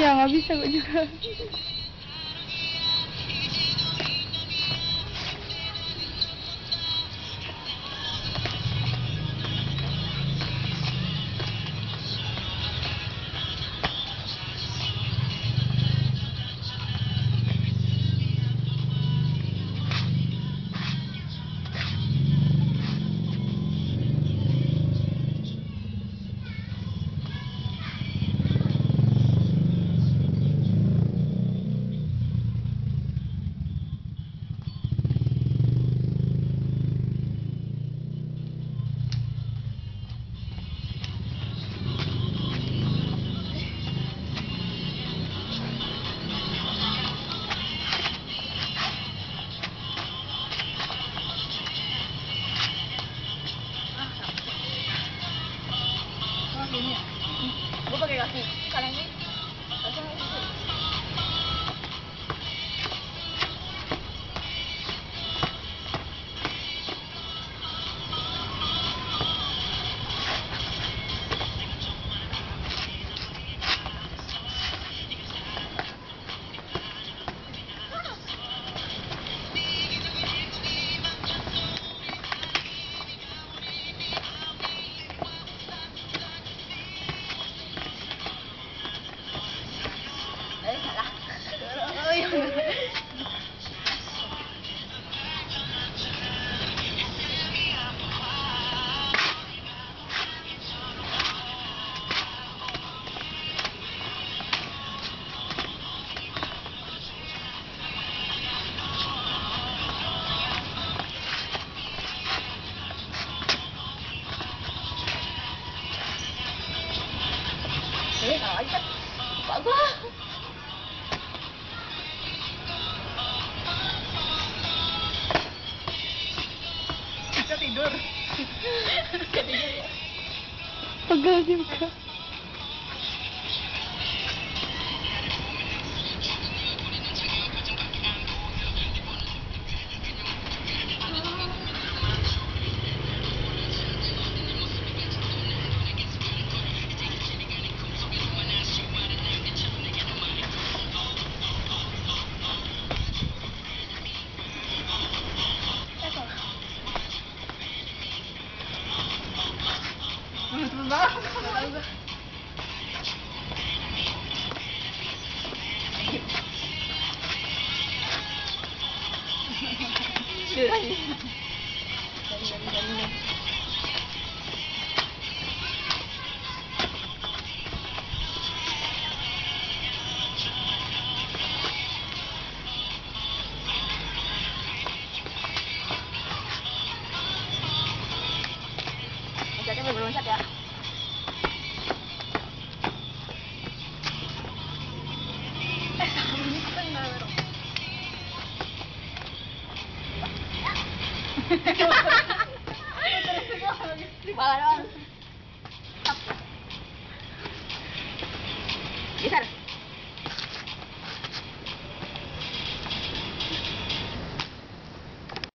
Iya, nggak bisa kok juga. Gue Bisa tidur. Tidur ya. Juga. 子呢？Para naman. Isar.